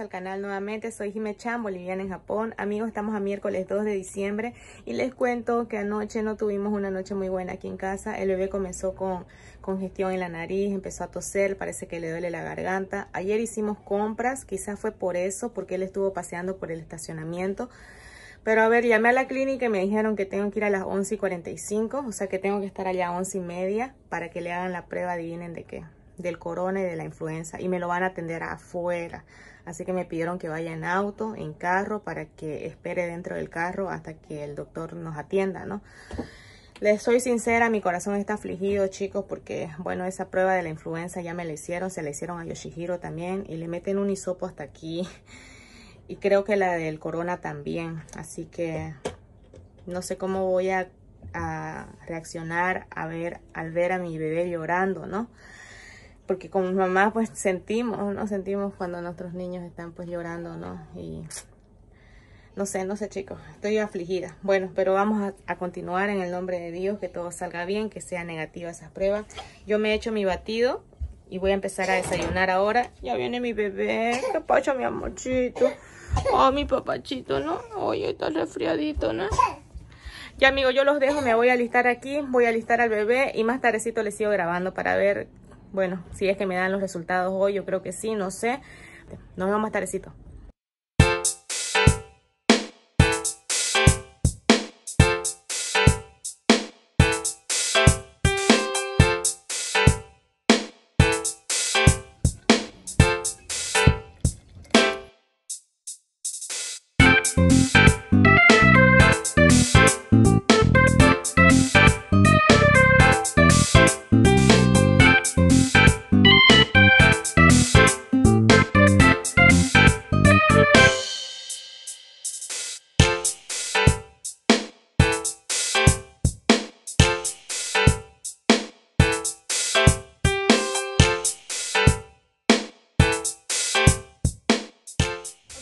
al canal nuevamente. Soy Jime Chan, boliviana en Japón. Amigos, estamos a miércoles 2 de diciembre y les cuento que anoche no tuvimos una noche muy buena aquí en casa. El bebé comenzó con congestión en la nariz, empezó a toser, parece que le duele la garganta. Ayer hicimos compras, quizás fue por eso, porque él estuvo paseando por el estacionamiento. Pero a ver, llamé a la clínica y me dijeron que tengo que ir a las 11 y 45, o sea que tengo que estar allá a 11 y media para que le hagan la prueba, adivinen de qué, del corona y de la influenza y me lo van a atender afuera. Así que me pidieron que vaya en auto, en carro, para que espere dentro del carro hasta que el doctor nos atienda, ¿no? Les soy sincera, mi corazón está afligido, chicos, porque, bueno, esa prueba de la influenza ya me la hicieron, se la hicieron a Yoshihiro también y le meten un hisopo hasta aquí. Y creo que la del corona también. Así que no sé cómo voy a, reaccionar a ver, al ver a mi bebé llorando, ¿no? Porque como mamá pues sentimos, ¿no? Sentimos cuando nuestros niños están pues llorando, ¿no? Y no sé, no sé chicos, estoy afligida. Bueno, pero vamos a, continuar en el nombre de Dios, que todo salga bien, que sea negativa esas pruebas. Yo me he hecho mi batido y voy a empezar a desayunar ahora. Ya viene mi bebé, qué pacho mi amorchito. Oh, mi papachito, ¿no? Oye, está resfriadito, ¿no? Ya, amigos, yo los dejo, me voy a alistar aquí, voy a alistar al bebé y más tardecito les sigo grabando para ver bueno, si es que me dan los resultados hoy, yo creo que sí, no sé. Nos vemos más tardecito.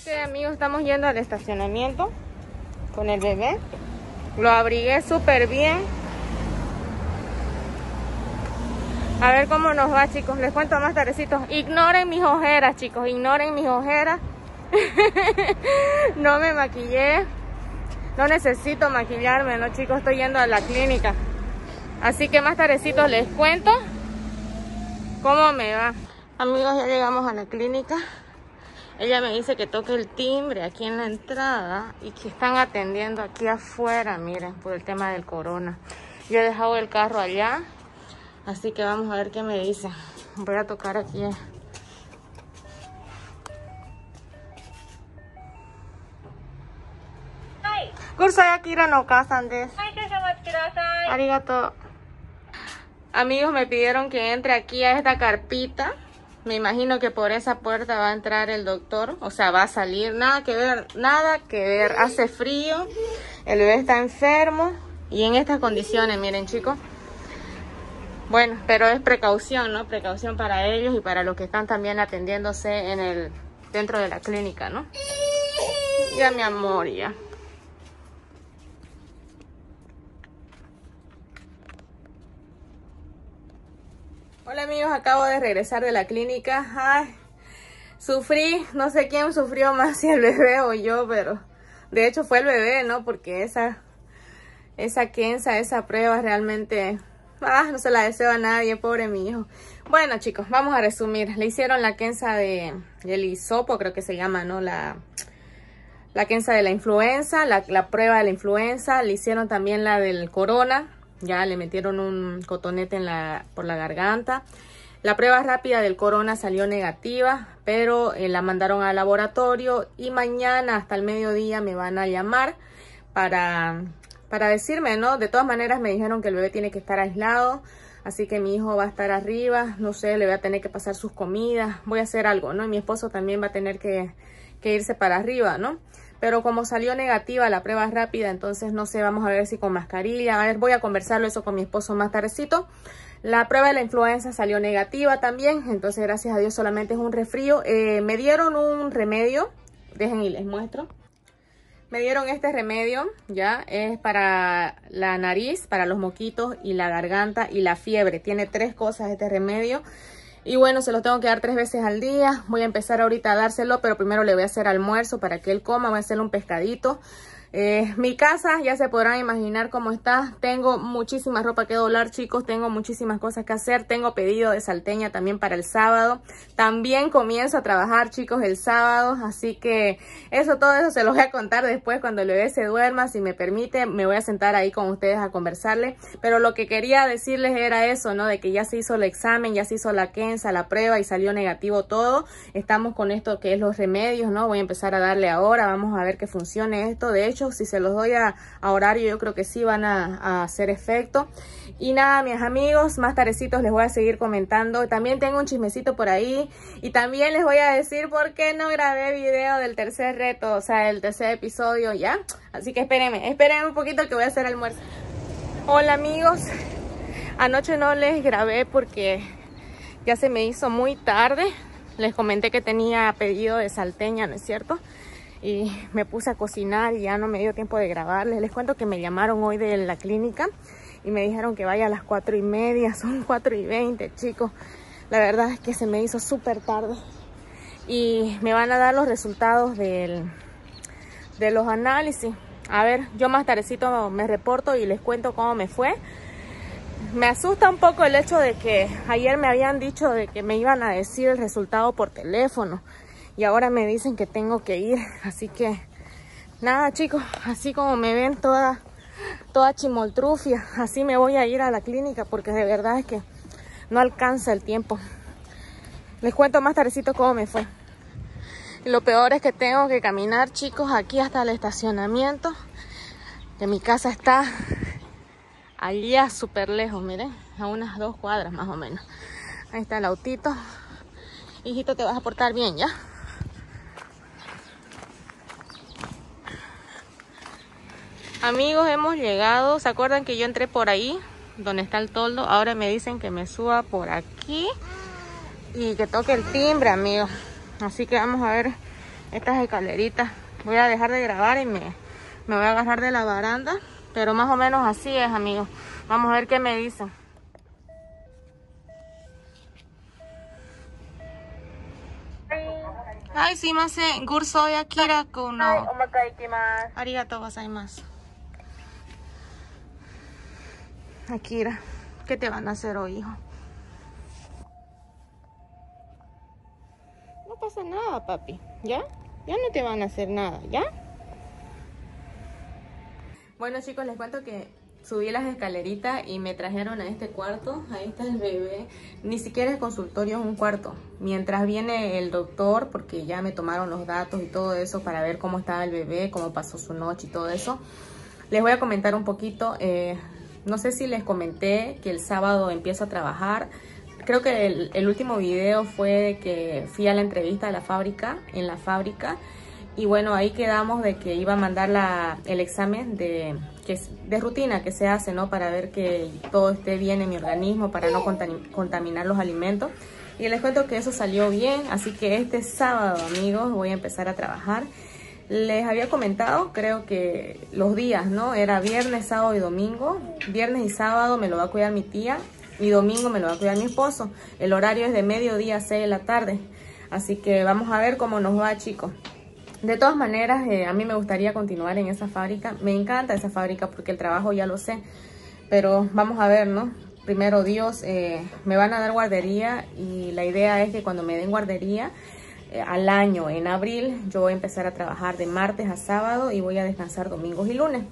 Amigos, estamos yendo al estacionamiento con el bebé. Lo abrigué súper bien. A ver cómo nos va, chicos. Les cuento más tardecito. Ignoren mis ojeras, chicos. Ignoren mis ojeras. no me maquillé. No necesito maquillarme, ¿no, chicos? Estoy yendo a la clínica. Así que más tardecito les cuento cómo me va. Amigos, ya llegamos a la clínica. Ella me dice que toque el timbre aquí en la entrada y que están atendiendo aquí afuera, miren, por el tema del corona. Yo he dejado el carro allá, así que vamos a ver qué me dice. Voy a tocar aquí. Amigos, me pidieron que entre aquí a esta carpita me imagino que por esa puerta va a entrar el doctor, o sea, va a salir, nada que ver, nada que ver, hace frío, el bebé está enfermo y en estas condiciones, miren chicos. Bueno, pero es precaución, ¿no? Precaución para ellos y para los que están también atendiéndose en el dentro de la clínica, ¿no? Ya mi amor, ya. Hola amigos, acabo de regresar de la clínica. Ay, sufrí, no sé quién sufrió más, si el bebé o yo, pero de hecho fue el bebé, ¿no? Porque esa, esa Kenza, esa prueba realmente, ah, no se la deseo a nadie, pobre mi hijo. Bueno chicos, vamos a resumir. Le hicieron la Kenza de, el hisopo, creo que se llama, ¿no? La, la de la influenza, la, la prueba de la influenza. Le hicieron también la del corona ya le metieron un cotonete en la, por la garganta. La prueba rápida del corona salió negativa, pero eh, la mandaron al laboratorio y mañana hasta el mediodía me van a llamar para, para decirme, ¿no? De todas maneras me dijeron que el bebé tiene que estar aislado, así que mi hijo va a estar arriba, no sé, le voy a tener que pasar sus comidas, voy a hacer algo, ¿no? Y mi esposo también va a tener que, que irse para arriba, ¿no? Pero como salió negativa la prueba rápida, entonces no sé, vamos a ver si con mascarilla, a ver, voy a conversarlo eso con mi esposo más tardecito. La prueba de la influenza salió negativa también, entonces gracias a Dios solamente es un resfrío. Eh, me dieron un remedio, dejen y les muestro. Me dieron este remedio, ya, es para la nariz, para los moquitos y la garganta y la fiebre. Tiene tres cosas este remedio. Y bueno, se lo tengo que dar tres veces al día. Voy a empezar ahorita a dárselo, pero primero le voy a hacer almuerzo para que él coma. Voy a hacerle un pescadito. Eh, mi casa, ya se podrán imaginar cómo está. Tengo muchísima ropa que doblar, chicos. Tengo muchísimas cosas que hacer. Tengo pedido de salteña también para el sábado. También comienzo a trabajar, chicos, el sábado. Así que eso, todo eso se lo voy a contar después cuando el bebé se duerma. Si me permite, me voy a sentar ahí con ustedes a conversarle. Pero lo que quería decirles era eso, ¿no? De que ya se hizo el examen, ya se hizo la Kenza, la prueba y salió negativo todo. Estamos con esto que es los remedios, ¿no? Voy a empezar a darle ahora. Vamos a ver que funcione esto. De hecho, si se los doy a, horario, yo creo que sí van a, hacer efecto. Y nada, mis amigos, más tardecitos les voy a seguir comentando. También tengo un chismecito por ahí. Y también les voy a decir por qué no grabé video del tercer reto, o sea, el tercer episodio, ¿ya? Así que espérenme, espérenme un poquito que voy a hacer almuerzo. Hola, amigos. Anoche no les grabé porque ya se me hizo muy tarde. Les comenté que tenía pedido de salteña, ¿no es cierto? Y me puse a cocinar y ya no me dio tiempo de grabarles. Les cuento que me llamaron hoy de la clínica y me dijeron que vaya a las cuatro y media, son cuatro y veinte, chicos. La verdad es que se me hizo súper tarde y me van a dar los resultados del, de los análisis. A ver, yo más tardecito me reporto y les cuento cómo me fue. Me asusta un poco el hecho de que ayer me habían dicho de que me iban a decir el resultado por teléfono y ahora me dicen que tengo que ir así que nada chicos así como me ven toda toda chimoltrufia así me voy a ir a la clínica porque de verdad es que no alcanza el tiempo. Les cuento más tardecito cómo me fue. Y lo peor es que tengo que caminar chicos aquí hasta el estacionamiento que mi casa está allá súper lejos miren a unas dos cuadras más o menos. Ahí está el autito. Hijito te vas a portar bien ya Amigos, hemos llegado. ¿Se acuerdan que yo entré por ahí? Donde está el toldo. Ahora me dicen que me suba por aquí. Y que toque el timbre, amigos. Así que vamos a ver estas escaleritas. Voy a dejar de grabar y me, me voy a agarrar de la baranda. Pero más o menos así es, amigos. Vamos a ver qué me dicen. Ay, sí, más Gurso de Akira Kuno. Arigato gozaimasu. Akira, ¿qué te van a hacer hoy, hijo? No pasa nada, papi. ¿Ya? Ya no te van a hacer nada, ¿ya? Bueno, chicos, les cuento que subí las escaleritas y me trajeron a este cuarto. Ahí está el bebé. Ni siquiera es consultorio, es un cuarto. Mientras viene el doctor, porque ya me tomaron los datos y todo eso para ver cómo estaba el bebé, cómo pasó su noche y todo eso. Les voy a comentar un poquito. Eh, no sé si les comenté que el sábado empiezo a trabajar. Creo que el, último video fue que fui a la entrevista de la fábrica, en la fábrica. Y bueno, ahí quedamos de que iba a mandar la, el examen de, que, de rutina que se hace, ¿no? Para ver que todo esté bien en mi organismo, para no contaminar los alimentos. Y les cuento que eso salió bien, así que este sábado, amigos, voy a empezar a trabajar. Les había comentado, creo que los días, ¿no? Era viernes, sábado y domingo. Viernes y sábado me lo va a cuidar mi tía y domingo me lo va a cuidar mi esposo. El horario es de mediodía a 6 de la tarde. Así que vamos a ver cómo nos va, chicos. De todas maneras, eh, a mí me gustaría continuar en esa fábrica. Me encanta esa fábrica porque el trabajo ya lo sé. Pero vamos a ver, ¿no? Primero Dios, eh, me van a dar guardería y la idea es que cuando me den guardería al año. En abril yo voy a empezar a trabajar de martes a sábado y voy a descansar domingos y lunes.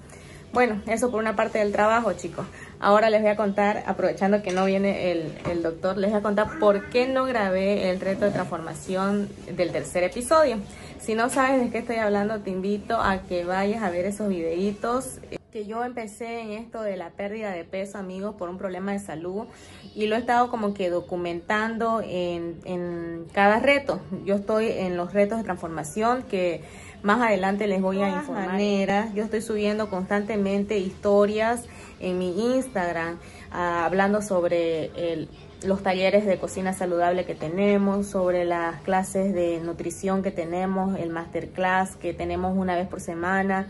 Bueno, eso por una parte del trabajo, chicos. Ahora les voy a contar, aprovechando que no viene el, el, doctor, les voy a contar por qué no grabé el reto de transformación del tercer episodio. Si no sabes de qué estoy hablando, te invito a que vayas a ver esos videitos que yo empecé en esto de la pérdida de peso, amigos, por un problema de salud y lo he estado como que documentando en, en cada reto. Yo estoy en los retos de transformación que más adelante les voy a informar. Yo estoy subiendo constantemente historias en mi Instagram ah, hablando sobre el, los talleres de cocina saludable que tenemos, sobre las clases de nutrición que tenemos, el masterclass que tenemos una vez por semana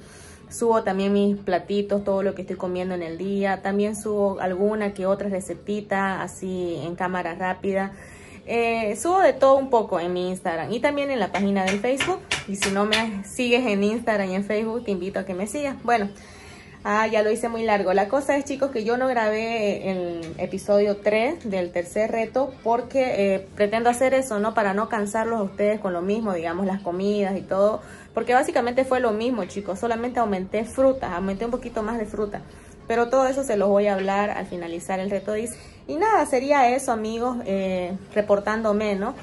Subo también mis platitos, todo lo que estoy comiendo en el día. También subo alguna que otra recetita así en cámara rápida. Eh, subo de todo un poco en mi Instagram y también en la página del Facebook. Y si no me sigues en Instagram y en Facebook, te invito a que me sigas. Bueno, ah, ya lo hice muy largo. La cosa es, chicos, que yo no grabé el episodio 3 del tercer reto porque eh, pretendo hacer eso, ¿no? Para no cansarlos a ustedes con lo mismo, digamos, las comidas y todo. Porque básicamente fue lo mismo, chicos. Solamente aumenté fruta, aumenté un poquito más de fruta. Pero todo eso se los voy a hablar al finalizar el reto. Y nada, sería eso, amigos, eh, reportándome, ¿no?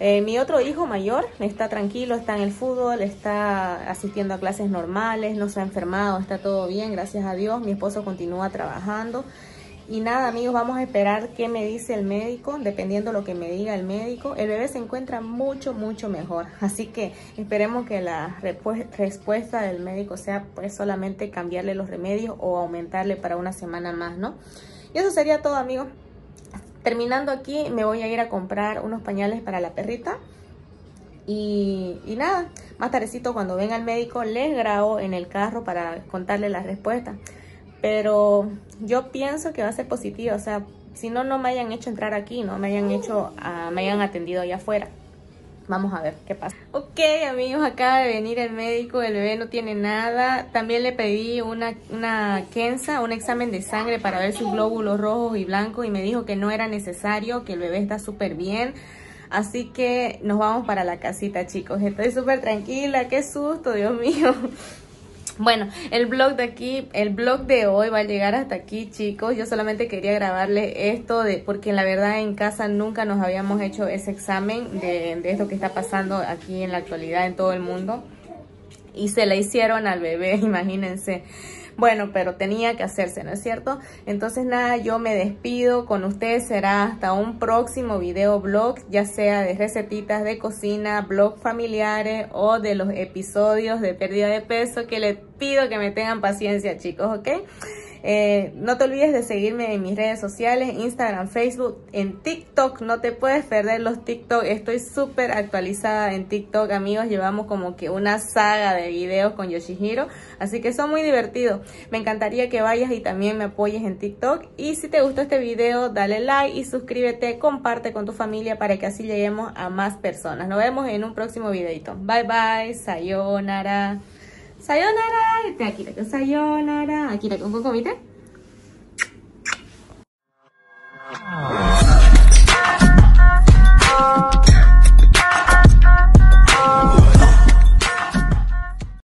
Eh, mi otro hijo mayor está tranquilo, está en el fútbol, está asistiendo a clases normales, no se ha enfermado, está todo bien, gracias a Dios. Mi esposo continúa trabajando. Y nada, amigos, vamos a esperar qué me dice el médico, dependiendo lo que me diga el médico. El bebé se encuentra mucho, mucho mejor. Así que esperemos que la respuesta del médico sea pues solamente cambiarle los remedios o aumentarle para una semana más, ¿no? Y eso sería todo, amigos. Terminando aquí, me voy a ir a comprar unos pañales para la perrita. Y, y, nada, más tardecito cuando venga el médico les grabo en el carro para contarle la respuesta pero yo pienso que va a ser positivo, o sea, si no, no me hayan hecho entrar aquí, no me hayan hecho, uh, me hayan atendido allá afuera. Vamos a ver qué pasa. Ok, amigos, acaba de venir el médico, el bebé no tiene nada. También le pedí una, una Kensa, un examen de sangre para ver sus glóbulos rojos y blancos y me dijo que no era necesario, que el bebé está súper bien. Así que nos vamos para la casita, chicos. Estoy súper tranquila, qué susto, Dios mío. Bueno, el blog de aquí, el blog de hoy va a llegar hasta aquí, chicos. Yo solamente quería grabarle esto de porque la verdad en casa nunca nos habíamos hecho ese examen de, de esto que está pasando aquí en la actualidad en todo el mundo. Y se le hicieron al bebé, imagínense. Bueno, pero tenía que hacerse, ¿no es cierto? Entonces nada, yo me despido con ustedes. Será hasta un próximo video blog, ya sea de recetitas de cocina, blog familiares o de los episodios de pérdida de peso que les pido que me tengan paciencia, chicos, ¿ok? Eh, no te olvides de seguirme en mis redes sociales, Instagram, Facebook, en TikTok. No te puedes perder los TikTok. Estoy súper actualizada en TikTok, amigos. Llevamos como que una saga de videos con Yoshihiro. Así que son muy divertidos. Me encantaría que vayas y también me apoyes en TikTok. Y si te gustó este video, dale like y suscríbete. Comparte con tu familia para que así lleguemos a más personas. Nos vemos en un próximo videito. Bye bye. Sayonara. さよなら言って、あきらくん、さよなら。あきらくん、ここ見て。あ